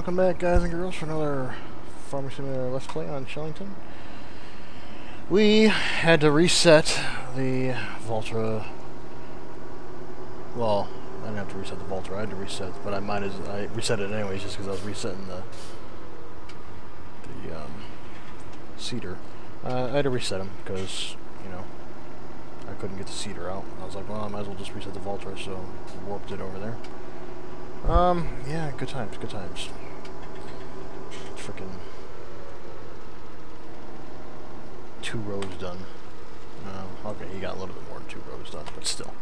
welcome back guys and girls for another Farming Simulator Let's Play on Chellington. We had to reset the Valtra, well, I didn't have to reset the Valtra, I had to reset, but I might as, I reset it anyways just because I was resetting the, the, um, Seeder. Uh, I had to reset them because, you know, I couldn't get the Seeder out. I was like, well, I might as well just reset the Valtra, so warped it over there. Um, yeah, good times, good times. Freaking two rows done. Uh, okay, he got a little bit more than two rows done, but still.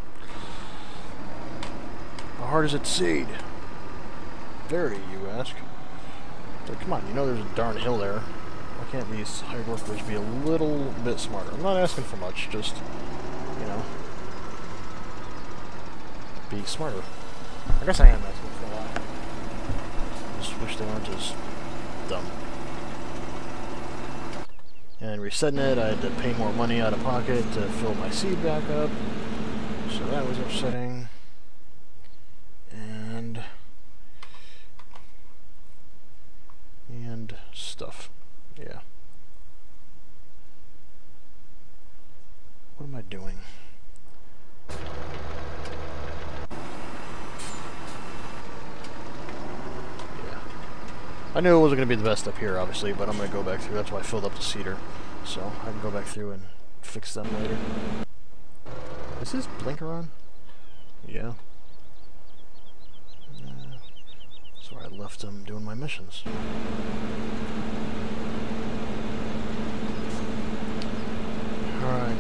How hard is it to seed? Very, you ask. Like, come on, you know there's a darn hill there. Why can't these hired workers be a little bit smarter? I'm not asking for much, just, you know, be smarter. I guess I am asking for a lot. Just wish they weren't as dumb. And resetting it, I had to pay more money out of pocket to fill my seed back up. So that was upsetting. And... And stuff. Yeah. What am I doing? I knew it wasn't going to be the best up here, obviously, but I'm going to go back through. That's why I filled up the Seeder. So I can go back through and fix them later. Is this blinker on? Yeah. Uh, so I left them doing my missions. Alright.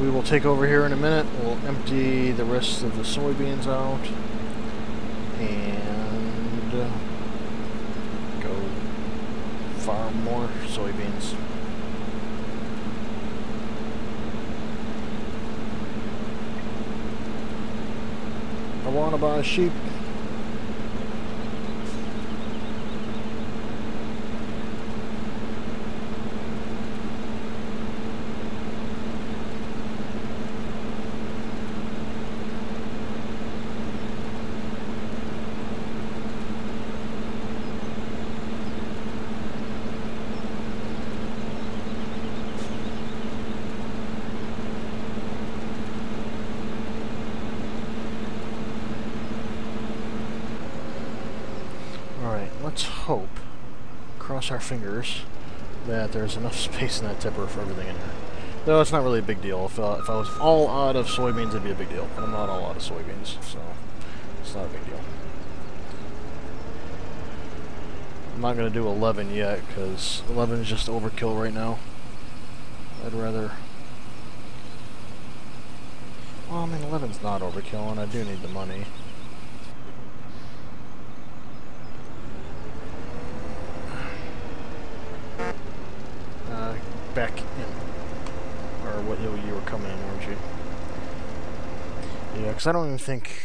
We will take over here in a minute. We'll empty the rest of the soybeans out. And... Uh, farm more soybeans. I want to buy sheep. Let's hope, cross our fingers, that there's enough space in that tipper for everything in here. Though it's not really a big deal. If, uh, if I was all out of soybeans, it'd be a big deal. But I'm not all out of soybeans, so it's not a big deal. I'm not going to do 11 yet, because 11 is just overkill right now. I'd rather... Well, I mean, 11's not overkill, and I do need the money. back in. Or what you, you were coming in, weren't you? Yeah, because I don't even think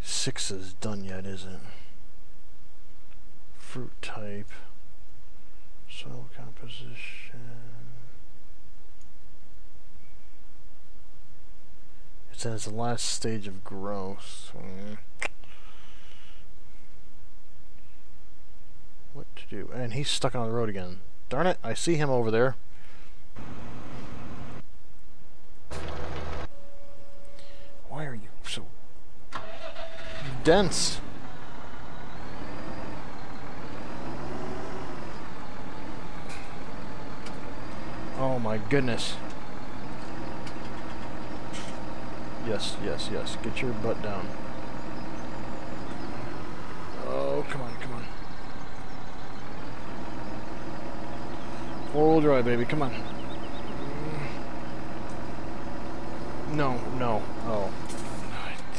six is done yet, is it? Fruit type. Soil composition. It's says the last stage of growth. Mm. What to do? And he's stuck on the road again. Darn it, I see him over there. Why are you so dense? Oh my goodness. Yes, yes, yes. Get your butt down. Oh, come on, come on. Four-wheel drive, baby. Come on. No, no. Oh.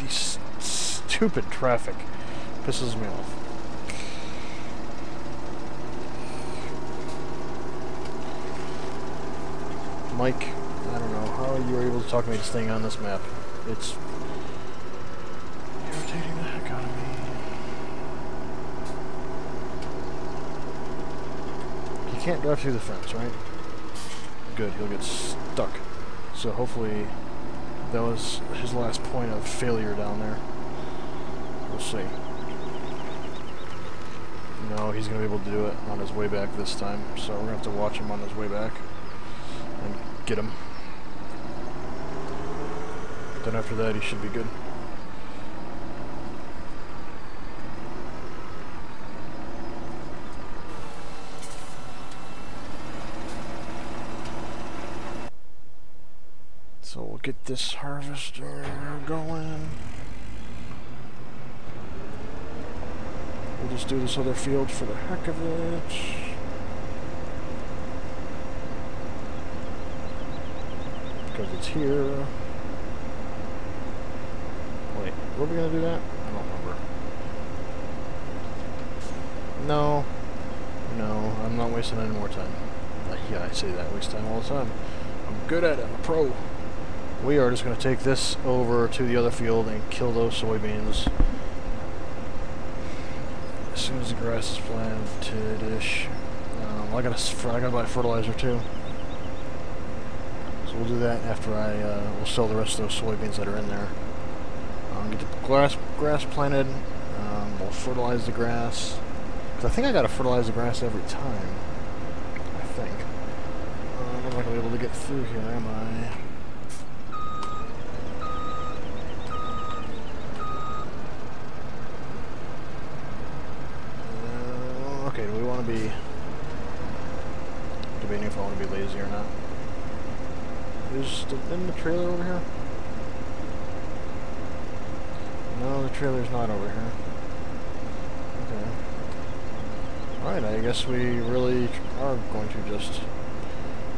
These stupid traffic pisses me off. Mike, I don't know how you were able to talk me into staying on this map. It's irritating the heck out of me. You can't drive through the fence, right? Good, he'll get stuck. So hopefully that was his last point of failure down there. We'll see. No, he's going to be able to do it on his way back this time. So we're going to have to watch him on his way back and get him. Then after that, he should be good. So we'll get this harvester going. We'll just do this other field for the heck of it. Because it's here. Wait, were we going to do that? I don't remember. No. No, I'm not wasting any more time. Uh, yeah, I say that. waste time all the time. I'm good at it. I'm a pro. We are just going to take this over to the other field and kill those soybeans as soon as the grass is planted-ish. Um, I I gotta buy fertilizer too. So we'll do that after I, uh, we'll sell the rest of those soybeans that are in there. Um, get the grass, grass planted. Um, we'll fertilize the grass. Cause I think I gotta fertilize the grass every time. I think. Uh, I'm not gonna be able to get through here, am I? To be debating if I want to be lazy or not. Is the, in the trailer over here? No, the trailer's not over here. Okay. Alright, I guess we really are going to just...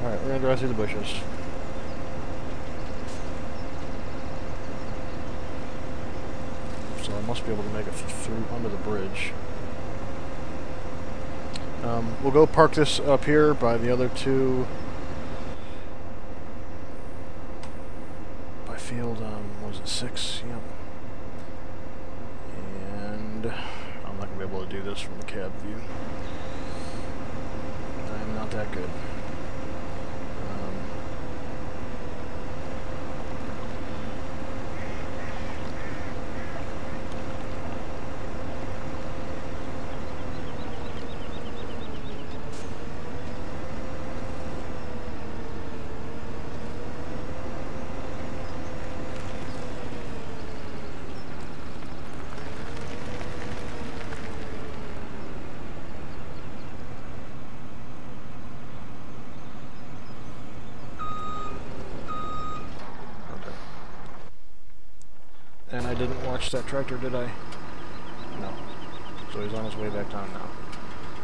Alright, we're going to drive through the bushes. So I must be able to make it through under the bridge. Um, we'll go park this up here by the other two. By field, um, was it six? Yep. And I'm not going to be able to do this from the cab view. I'm not that good. That tractor, did I? No. So he's on his way back down now.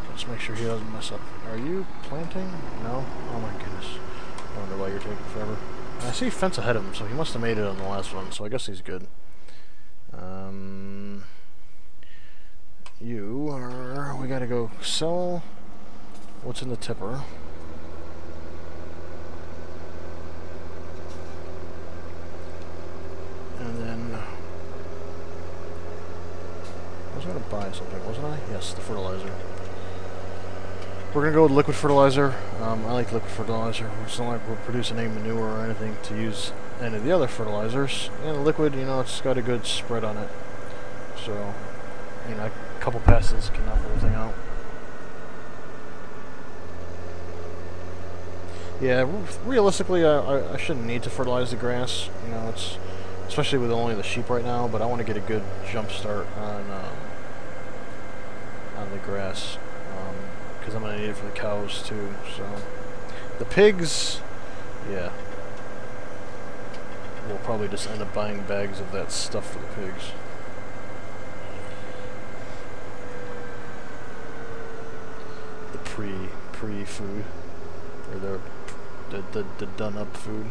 Let's make sure he doesn't mess up. Are you planting? No? Oh my goodness. I wonder why you're taking forever. I see fence ahead of him, so he must have made it on the last one, so I guess he's good. Um, you are... We gotta go sell what's in the tipper. Going to buy something, wasn't I? Yes, the fertilizer. We're going to go with liquid fertilizer. Um, I like liquid fertilizer. It's not like we're producing any manure or anything to use any of the other fertilizers. And liquid, you know, it's got a good spread on it. So, you know, a couple passes can knock everything out. Yeah, realistically, I, I shouldn't need to fertilize the grass. You know, it's especially with only the sheep right now. But I want to get a good jump start on um, on the grass because um, I'm to need it for the cows too. So the pigs, yeah, we'll probably just end up buying bags of that stuff for the pigs. The pre pre food or the the the, the done up food.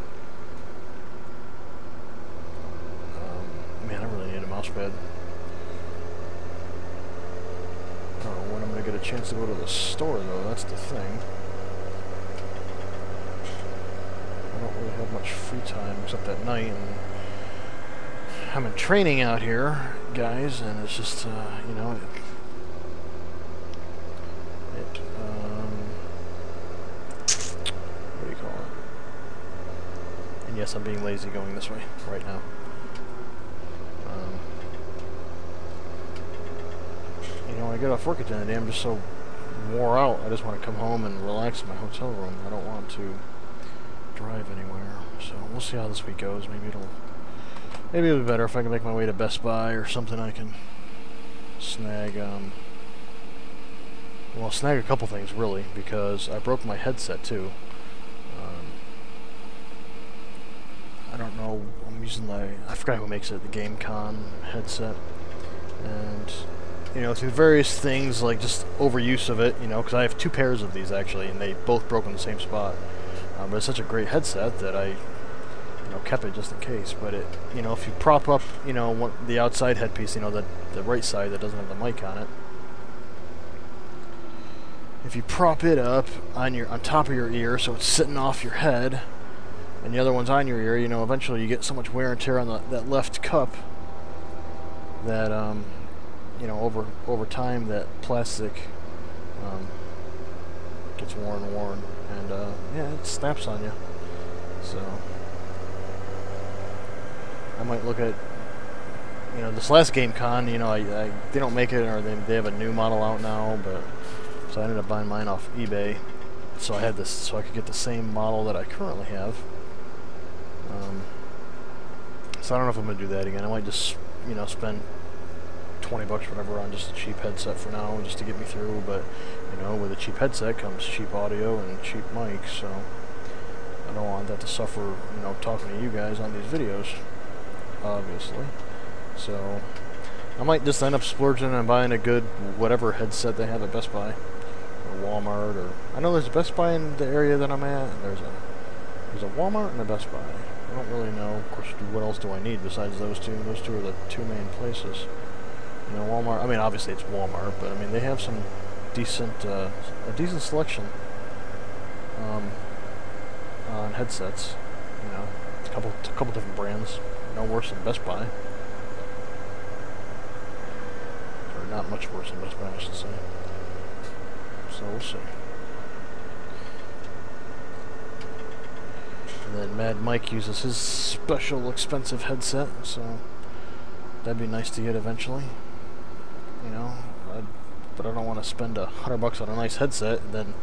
Um, man, I really need a mouse pad. Get a chance to go to the store, though. That's the thing. I don't really have much free time except at night. And I'm in training out here, guys, and it's just, uh, you know, it, it um, what do you call it? And yes, I'm being lazy going this way right now. Um, I get off work at the end of the day, I'm just so wore out. I just want to come home and relax in my hotel room. I don't want to drive anywhere. So we'll see how this week goes. Maybe it'll maybe it'll be better if I can make my way to Best Buy or something. I can snag. Um, well, snag a couple things really because I broke my headset too. Um, I don't know. I'm using the I forgot who makes it. The GameCom headset, and you know through various things like just overuse of it. You know, because I have two pairs of these actually, and they both broke in the same spot. Um, but it's such a great headset that I, you know, kept it just in case. But it, you know, if you prop up, you know, what, the outside headpiece, you know, the the right side that doesn't have the mic on it. If you prop it up on your on top of your ear, so it's sitting off your head, and the other one's on your ear, you know, eventually you get so much wear and tear on the, that left cup that, um, you know, over over time that plastic um, gets worn and worn and uh, yeah, it snaps on you. So I might look at you know this last GameCom. You know, I, I they don't make it or they they have a new model out now, but so I ended up buying mine off eBay. So I had this so I could get the same model that I currently have. Um, so I don't know if I'm gonna do that again. I might just you know spend 20 bucks or whatever on just a cheap headset for now just to get me through but you know with a cheap headset comes cheap audio and cheap mics so I don't want that to suffer you know talking to you guys on these videos obviously. So I might just end up splurging and buying a good whatever headset they have at Best Buy or Walmart or I know there's a Best Buy in the area that I'm at there's a there's a Walmart and a Best Buy. I don't really know of course what else do I need besides those two those two are the two main places you know, Walmart. I mean, obviously it's Walmart, but I mean they have some decent, uh, a decent selection um, on headsets. You know, a couple, a couple different brands. No worse than Best Buy, or not much worse than Best Buy, I should say. So we'll see. And then Mad Mike uses his special expensive headset, so that'd be nice to get eventually you know. I'd, but I don't want to spend a hundred bucks on a nice headset and then,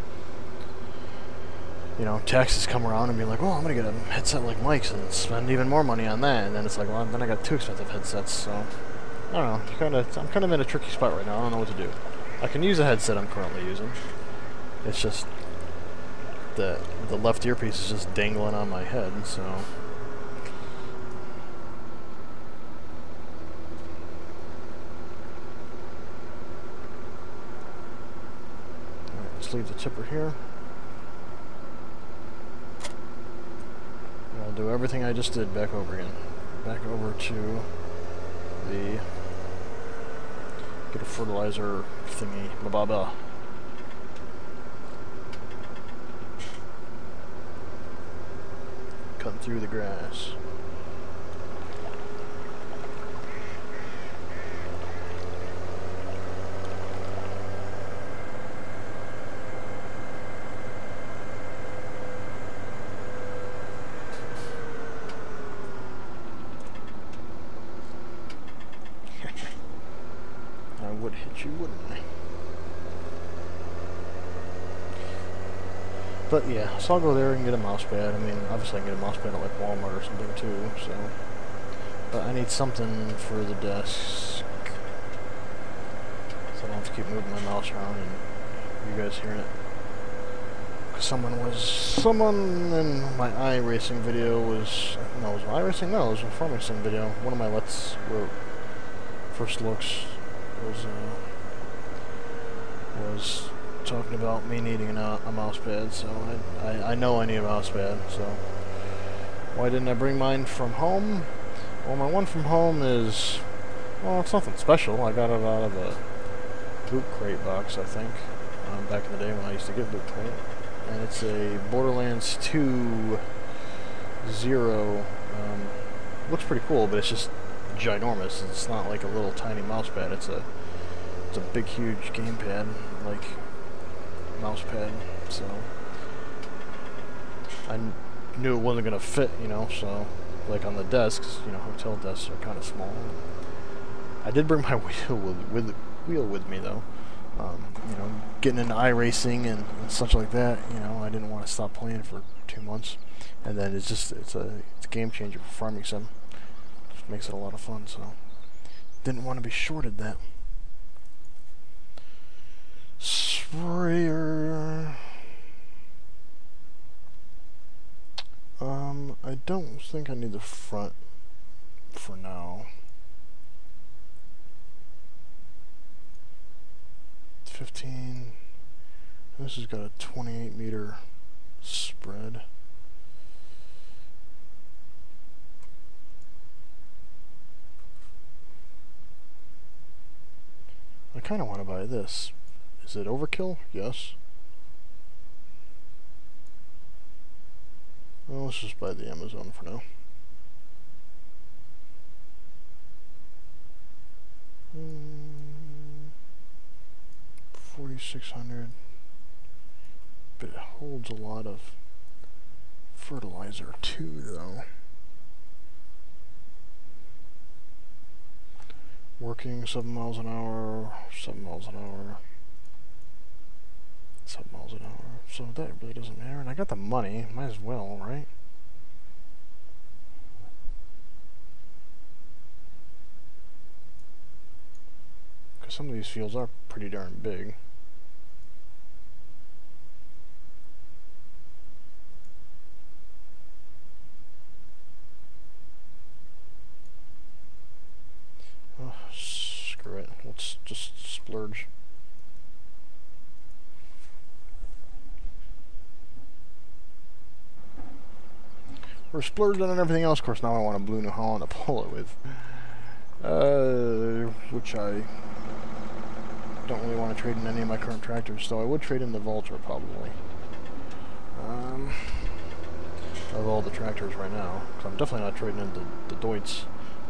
you know, taxes come around and be like, oh, I'm gonna get a headset like Mike's and spend even more money on that, and then it's like, well, then I got two expensive headsets, so I don't know. Kind of, I'm kind of in a tricky spot right now. I don't know what to do. I can use a headset I'm currently using. It's just the the left earpiece is just dangling on my head, so. Leave the tipper here. And I'll do everything I just did back over again. Back over to the get a fertilizer thingy, blah blah blah. Cutting through the grass. you, wouldn't I? But yeah, so I'll go there and get a mouse pad. I mean, obviously I can get a mouse pad at like Walmart or something too, so. But I need something for the desk. So I don't have to keep moving my mouse around and you guys hearing it. Cause Someone was, someone in my iRacing video was, no, was my iRacing? No, it was a farm racing video. One of my Let's, first looks was, uh, was talking about me needing a, a mouse pad, so I, I, I, know I need a mouse pad, so why didn't I bring mine from home? Well, my one from home is, well, it's nothing special. I got it out of a Loot Crate box, I think, um, back in the day when I used to get Loot Crate. And it's a Borderlands 2 Zero. Um, looks pretty cool, but it's just ginormous. It's not like a little tiny mouse pad. It's a it's a big, huge gamepad, like mouse pad. So I knew it wasn't gonna fit, you know. So like on the desks, you know, hotel desks are kind of small. I did bring my wheel with, with wheel with me though. um, you know, getting into iRacing and, and such like that. You know, I didn't want to stop playing for two months, and then it's just it's a it's a game changer for farming sim. Just makes it a lot of fun. So didn't want to be shorted that. Sprayer. Um, I don't think I need the front for now. 15. This has got a 28 meter spread. I kind of want to buy this. Is it overkill? Yes. Well, let's just buy the Amazon for now. Hmm. 4600 but it holds a lot of fertilizer too though working 7 miles an hour 7 miles an hour 7 miles an hour. So that really doesn't matter. And I got the money. Might as well right? Because some of these fields are pretty darn big. Screw it. let's just splurge. We're splurging on everything else. Of course, now I want a blue New Holland to pull it with. Uh, which I don't really want to trade in any of my current tractors, so I would trade in the Valtra probably. Um, of all the tractors right now, because I'm definitely not trading in the, the Deutz.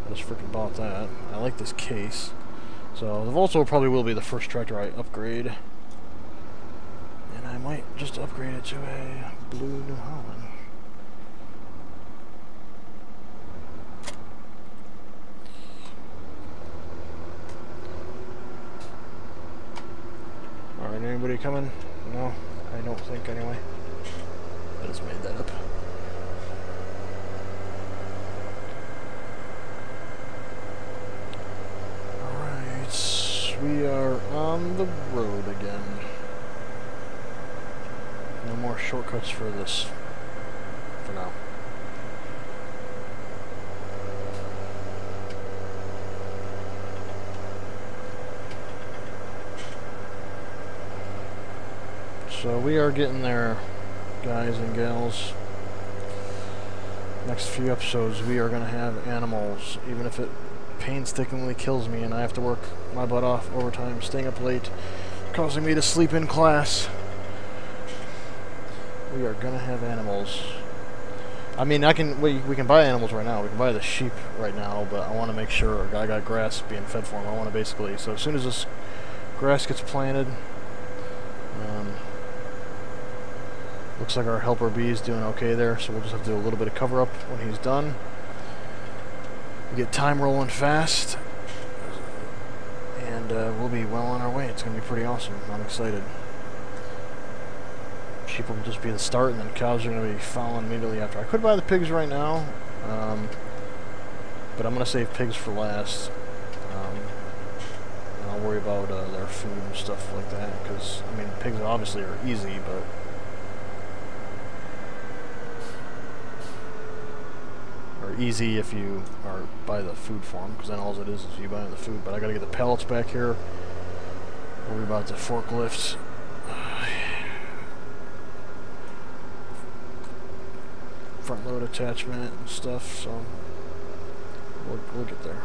I just freaking bought that. I like this case. So the Valtra probably will be the first tractor I upgrade. And I might just upgrade it to a blue New Holland. Alright, anybody coming? No, I don't think anyway. I just made that up. Alright, we are on the road again. No more shortcuts for this, for now. So we are getting there, guys and gals. Next few episodes, we are going to have animals, even if it painstakingly kills me and I have to work my butt off overtime, staying up late, causing me to sleep in class. We are gonna have animals. I mean, I can we, we can buy animals right now. We can buy the sheep right now, but I want to make sure I got grass being fed for them. I want to basically so as soon as this grass gets planted, um, looks like our helper bee is doing okay there. So we'll just have to do a little bit of cover up when he's done. We get time rolling fast, and uh, we'll be well on our way. It's going to be pretty awesome. I'm excited. Sheep will just be the start, and then cows are going to be following immediately after. I could buy the pigs right now, um, but I'm going to save pigs for last. Um, and I'll worry about uh, their food and stuff like that, because, I mean, pigs obviously are easy, but easy if you are buy the food form, because then all it is is you buy the food. But I got to get the pallets back here. Worry about the forklifts. Front load attachment and stuff, so we'll, we'll get there.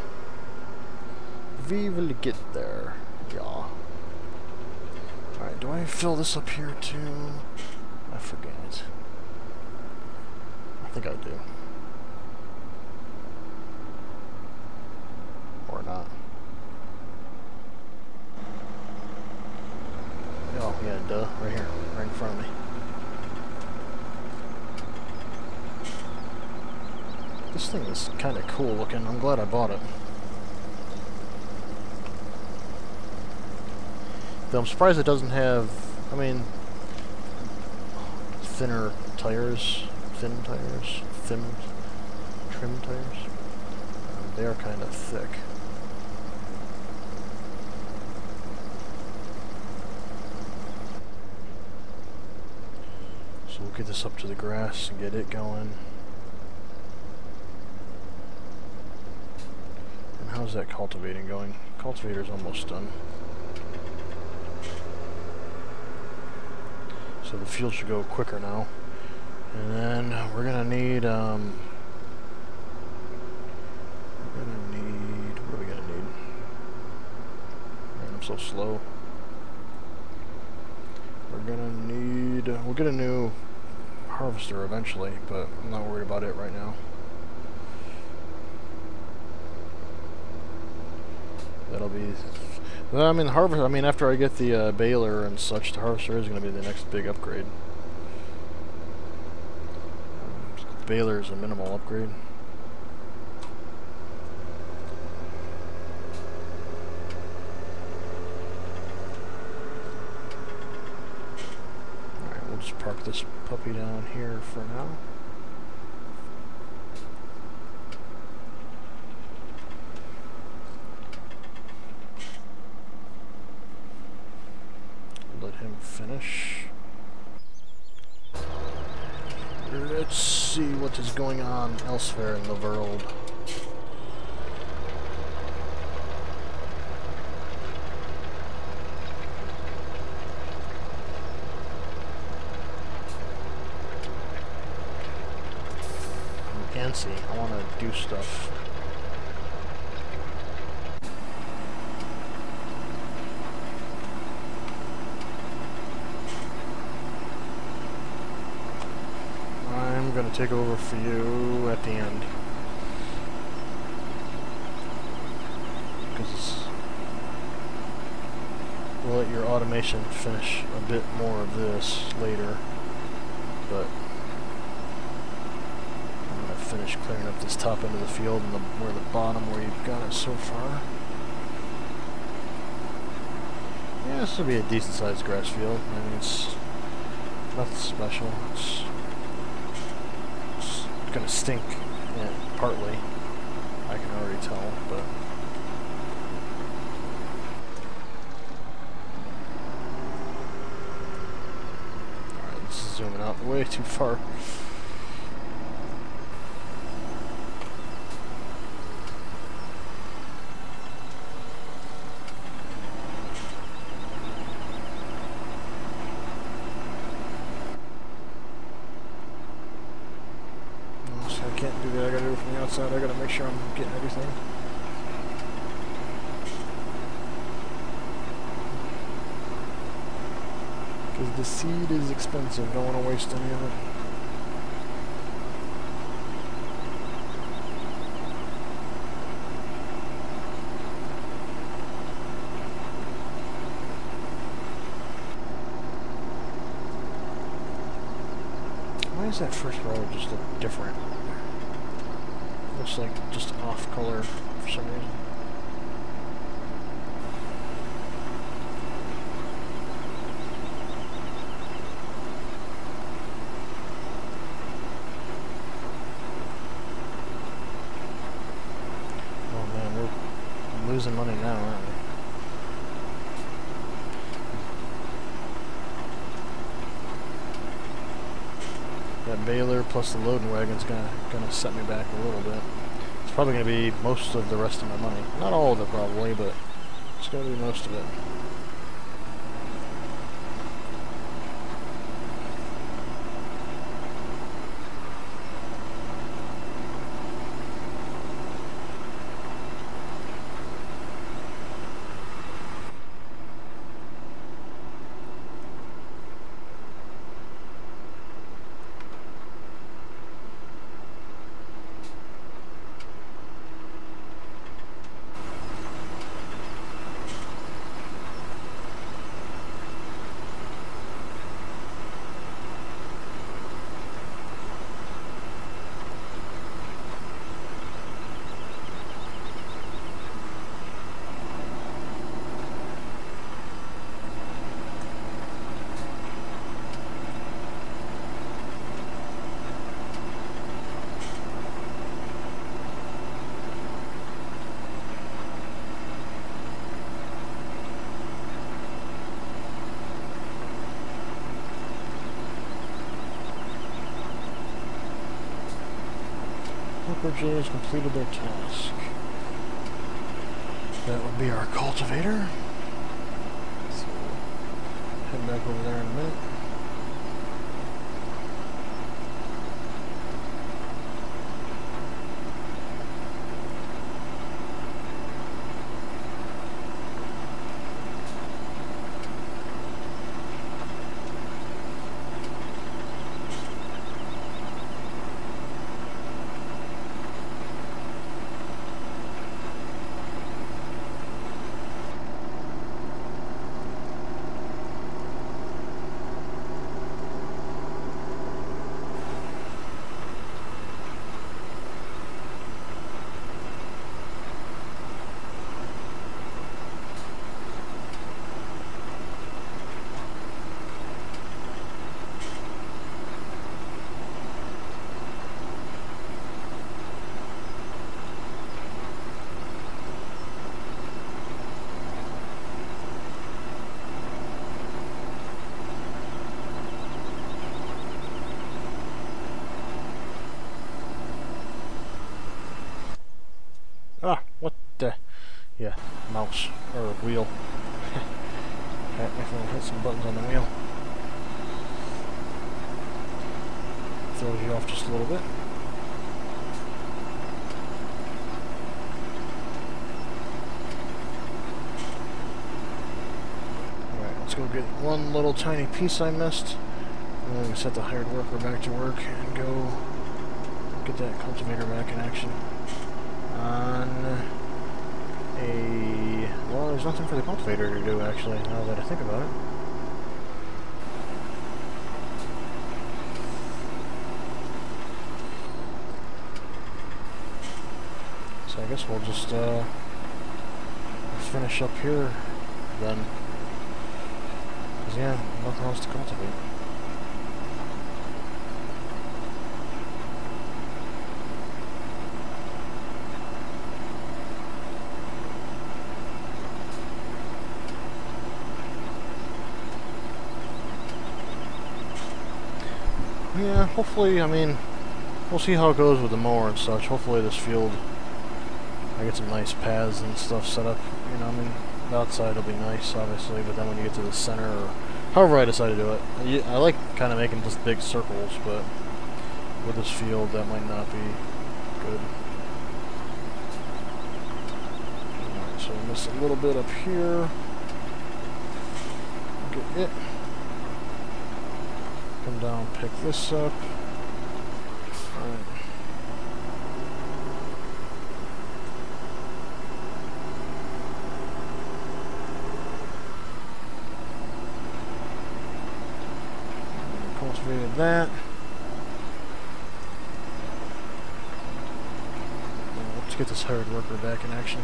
We will get there, yeah. Alright, do I fill this up here too? I forget. I think I do. or not. Oh, yeah, duh, right here, right in front of me. This thing is kind of cool looking. I'm glad I bought it. Though I'm surprised it doesn't have, I mean, thinner tires, thin tires, thin trim tires. Um, they are kind of thick. So we'll get this up to the grass and get it going. And how's that cultivating going? Cultivator's almost done. So the field should go quicker now. And then we're gonna need, um, we're gonna need, what are we gonna need? Man, I'm so slow. We're gonna need, we'll get a new harvester eventually, but I'm not worried about it right now. That'll be I mean, harvest. I mean, after I get the uh, baler and such, the harvester is going to be the next big upgrade. Um, baler is a minimal upgrade. Alright, we'll just park this puppy down here for now. Let him finish. Let's see what is going on elsewhere in the world. I'm. I want to do stuff. I'm going to take over for you at the end. Because we'll let your automation finish a bit more of this later. But I'm going to clearing up this top end of the field and the, where the bottom where you've got it so far. Yeah, this will be a decent sized grass field. I mean, it's nothing special. It's going to stink yeah, partly. I can already tell, but... Alright, this is zooming out way too far. outside. I gotta make sure I'm getting everything. Because the seed is expensive. Don't want to waste any of it. Why is that first row just look different? Looks like just off color for some reason. Oh man, we're losing money now, aren't we? That baler plus the loading wagon's gonna gonna set me back a little bit. It's probably gonna be most of the rest of my money. Not all of it probably, but it's gonna be most of it. Has completed their task. That would be our cultivator. So, head back over there in a minute. Ah, what the? Yeah, mouse, or wheel. I definitely hit some buttons on the wheel. Throws you off just a little bit. Alright, let's go get one little tiny piece I missed. And then set the hired worker back to work and go get that cultivator back in action on a... Well, there's nothing for the cultivator to do, actually, now that I think about it. So I guess we'll just, uh, finish up here, then. Because, yeah, nothing else to cultivate. Yeah, hopefully, I mean, we'll see how it goes with the mower and such. Hopefully this field, I get some nice paths and stuff set up. You know, I mean, the outside will be nice, obviously, but then when you get to the center, or however I decide to do it, I like kind of making just big circles, but with this field, that might not be good. Alright, so I miss a little bit up here. Get it come down, pick this up. Alright. That. let's get this hired worker back in action.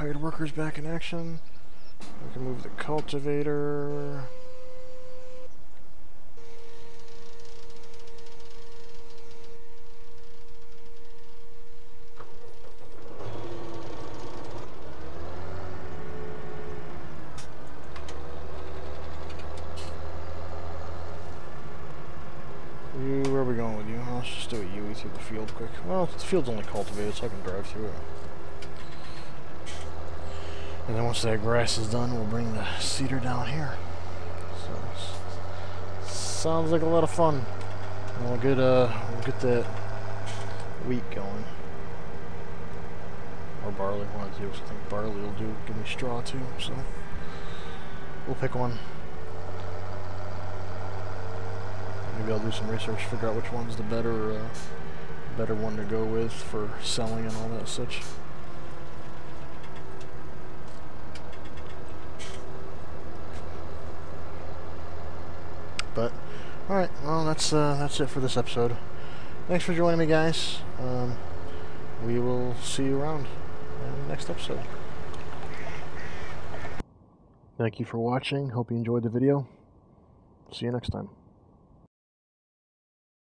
hired workers back in action. We can move the cultivator. You, where are we going with you? Let's just do a UE through the field quick. Well, the field's only cultivated, so I can drive through it. And then once that grass is done, we'll bring the seeder down here. So, sounds like a lot of fun. We'll get, uh, we'll get that wheat going. Or barley, one of the. I think barley will do, give me straw too, so we'll pick one. Maybe I'll do some research, figure out which one's the better, uh, better one to go with for selling and all that such. But, alright, well, that's, uh, that's it for this episode. Thanks for joining me, guys. Um, we will see you around in the next episode. Thank you for watching. Hope you enjoyed the video. See you next time.